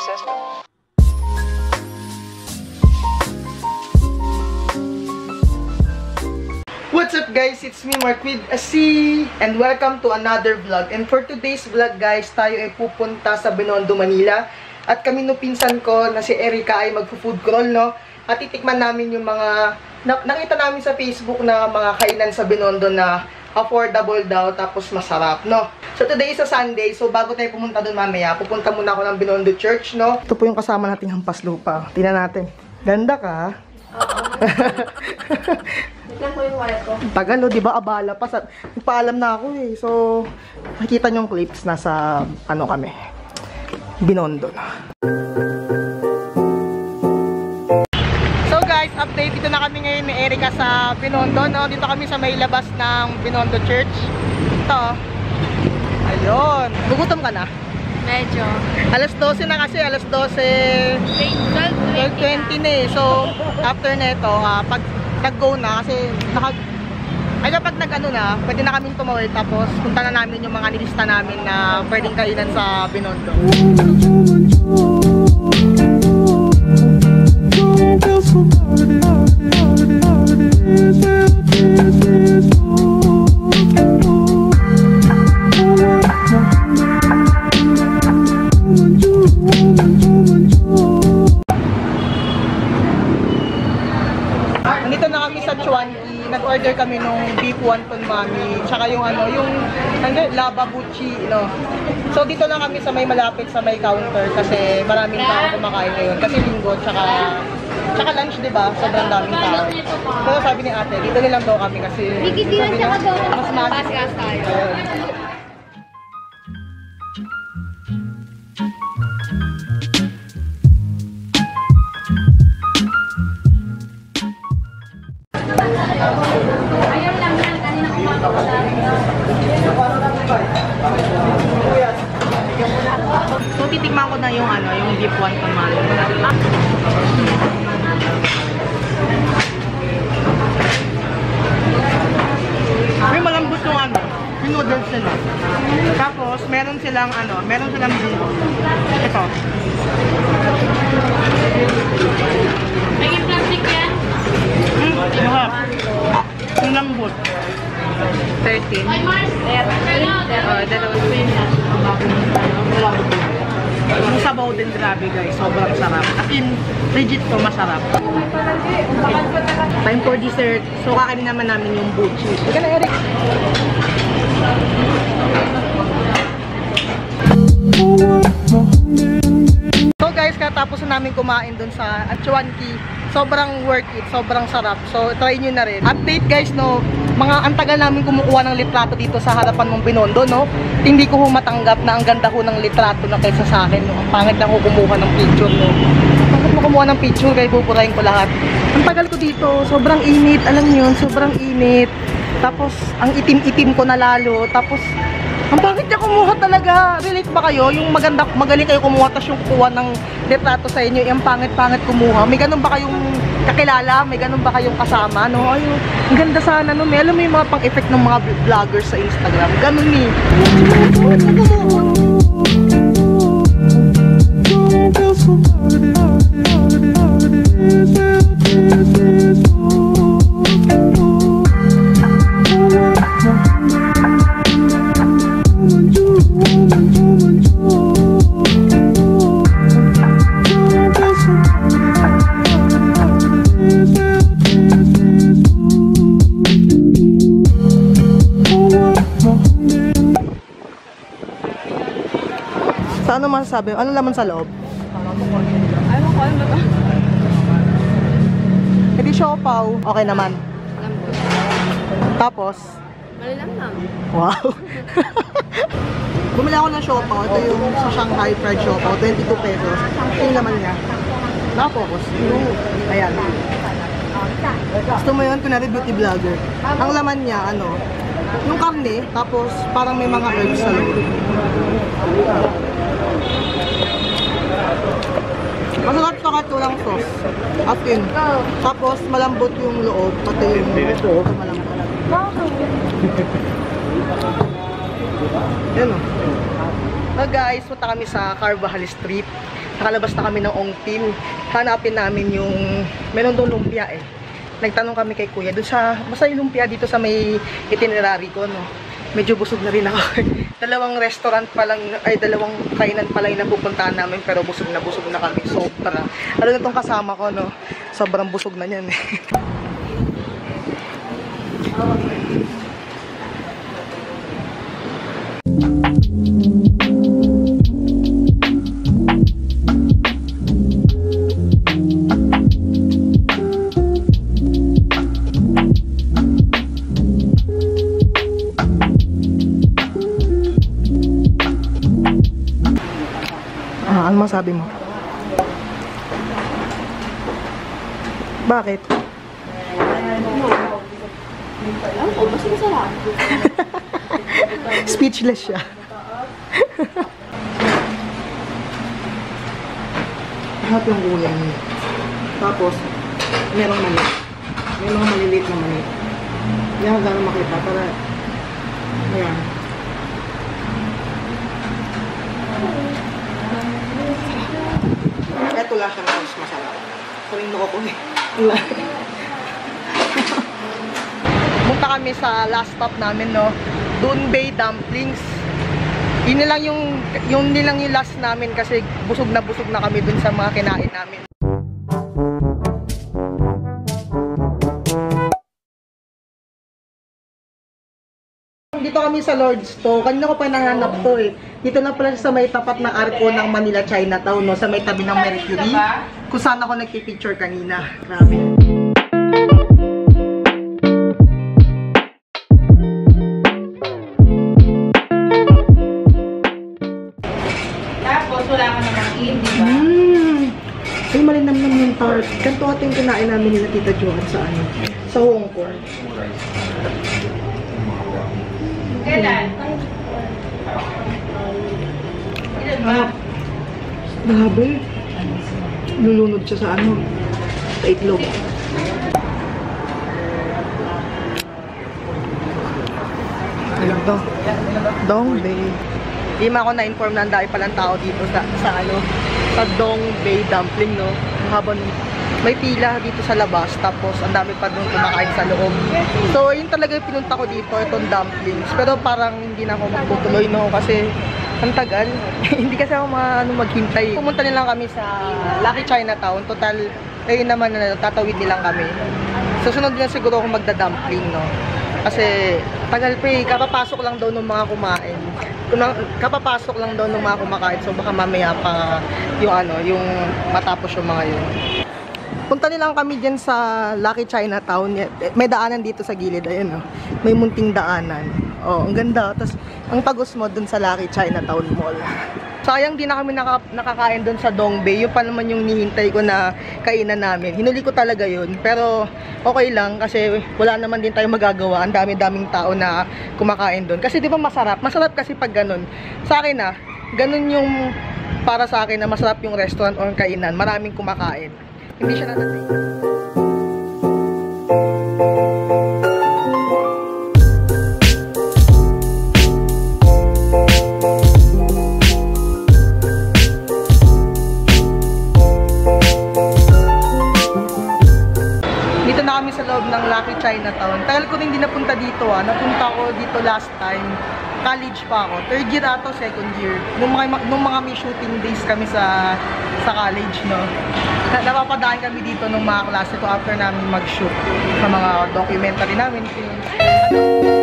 belief system. What's up guys? It's me Mark with AC and welcome to another vlog. And for today's vlog guys, tayo ay pupunta sa Binondo, Manila. At kami no pinsan ko na si Erika ay magpo-food crawl no. At titikman namin yung mga na, nakita namin sa Facebook na mga kainan sa Binondo na affordable daw, tapos masarap, no? So, today is a Sunday, so bago tayo pumunta doon mamaya, pupunta muna ako ng Binondo Church, no? Ito po yung kasama nating hampas lupa. Tingnan natin. Ganda ka, Tignan ko yung wallet ko. Tagal, oh, di ba? Abala pa. Sa, paalam na ako eh. So, makikita nyo yung clips. Nasa, ano kami, Binondo na. Update. Dito na kami ngayon ni Erika sa Binondo. No? Dito kami sa may labas ng Binondo Church. Ito. Ayun. Gugutom ka na? Medyo. Alas 12 na kasi. Alas 12. 12.20 na eh. So, after neto, ah, pag nag-go na, kasi naka, ay kapag nag-ano na, pwede na kaming tumawid tapos punta na namin yung mga nilista namin na pwedeng kainan sa Binondo. Nag-order kami nung beef wonton mami. Tsaka yung ano, yung ano, lava buchi, no. So dito lang kami sa may malapit sa may counter kasi maraming tao kumakain ngayon. Kasi linggo, tsaka tsaka lunch, di ba? Sobrang daming tao. Pero sabi ni ate, dito nilang daw kami kasi Nagkitilan siya ka daw. mas mag- Paskas tayo. Ayun. So titikman ko na yung ano, yung beef wonton mami. May malambot yung ano, yung noodles nila. Tapos, meron silang ano, meron silang bimbo. Ito. May plastic yan. Hmm, masarap. Yung lambot. 13. Ay, Mars. Uh, dalawa Yung sabaw din grabe guys, sobrang sarap. As in, legit to, masarap. Time for dessert. So, kakainin naman namin yung buchi. Ika na, Eric. So guys, katapos na namin kumain dun sa Achuanki, sobrang worth it, sobrang sarap. So try nyo na rin. Update guys, no, mga antagal namin kumukuha ng litrato dito sa harapan ng Binondo, no. Hindi ko ho matanggap na ang ganda ho ng litrato na kaysa sa akin, no. Ang pangit lang ko kumuha ng picture, no. Pangit mo kumuha ng picture, kaya buburahin ko lahat. Ang tagal ko dito, sobrang init, alam niyo sobrang init. Tapos, ang itim-itim ko na lalo. Tapos, ang bakit niya kumuha talaga? Relate ba kayo? Yung maganda, magaling kayo kumuha, tapos yung kukuha ng retrato sa inyo, yung pangit-pangit kumuha. May ganun ba kayong kakilala? May ganun ba kayong kasama? No? Ayun, ang ganda sana. No? May alam mo yung mga pang-effect ng mga vloggers sa Instagram. Ganun eh. Masasabi? Ano laman sa loob? Ano ko? Ano ba? Hindi siopaw. Okay naman. Tapos, Mali lang lang. Wow! Bumili ako ng siopaw. Ito yung sa Shanghai fried siopaw. 22 pesos. Ito yung laman niya. Naka-focus. Ayan. Gusto mo yun? Kunwari beauty vlogger. Ang laman niya, ano, yung karne, tapos parang may mga herbs sa loob. Masarap sa katulang sauce. At yun. Tapos malambot yung loob, pati yung loob malambot. Yan o. So guys, punta kami sa Carvajal Street. Nakalabas na kami ng Ong Team. Hanapin namin yung, meron doon lumpia eh. Nagtanong kami kay kuya, doon sa, basta lumpia dito sa may itinerary ko, no. Medyo busog na rin ako. dalawang restaurant pa lang, ay dalawang kainan pa lang yung napupuntahan namin, pero busog na busog na kami. Sobra. Ano na tong kasama ko, no? Sobrang busog na yan, eh. masabi mo? Bakit? Speechless siya. Lahat yung gulay niya. Tapos, merong mani. May mga maliliit na mani. Hindi ako gano'ng makita. Para, ayan. Ito lang siya mas masarap. Sabihin ko ko eh. Wala. Punta kami sa last stop namin, no? Dun Bay Dumplings. Yun lang yung, yung nilang yung last namin kasi busog na busog na kami dun sa mga kinain namin. Kami sa Lord's to. Kanina ko pa nahanap to eh. Dito na pala sa may tapat ng arko ng Manila Chinatown, no? Sa may tabi ng Mercury. Kung saan ako nagpipicture kanina. Grabe. Tapos, wala ka namang in, di ba? Mmm. Ay, malinamnam yung tart. Ganito ate yung kinain namin nila Tita Joan sa ano, sa Hong Kong. Kailan? Ilan ba? Grabe. Lulunod siya sa ano, sa itlog. Ayun to. Dong Bay. Hindi man ako na-inform na ang dami palang tao dito sa, sa ano, sa Dong Bay Dumpling, no? Habang may pila dito sa labas, tapos ang dami pa doon kumakain sa loob. So, yun talaga yung pinunta ko dito, itong dumplings. Pero parang hindi na ako magtutuloy, no? Kasi ang tagal. hindi kasi ako ma, ano, maghintay. Pumunta nilang kami sa Lucky Chinatown. Total, ayun naman, na tatawid nilang kami. Susunod na siguro ako magda-dumpling, no? Kasi tagal pa eh, kapapasok lang daw ng mga kumain. Kapapasok lang daw ng mga kumakain. So baka mamaya pa yung ano, yung matapos yung mga yun. Punta nilang kami dyan sa Lucky Chinatown. May daanan dito sa gilid. Ayun, oh. May munting daanan. Oh, ang ganda. Tapos, ang tagos mo dun sa Lucky Chinatown Mall. Sayang di na kami naka, nakakain dun sa Dongbei. Yun pa naman yung nihintay ko na kainan namin. Hinuli ko talaga yun. Pero, okay lang kasi wala naman din tayong magagawa. Ang dami-daming tao na kumakain dun. Kasi di ba masarap? Masarap kasi pag ganun. Sa akin na, ganun yung para sa akin na masarap yung restaurant or kainan. Maraming kumakain. Hindi siya natating. Dito na kami sa loob ng Lucky Chinatown. Tagal ko rin hindi napunta dito ah. Napunta ko dito last time. College pa ako. Third year ato, second year. Nung mga, nung mga may shooting days kami sa sa college, no. Na, napapadaan kami dito nung mga klase ko after namin mag-shoot sa mga documentary namin. Ano,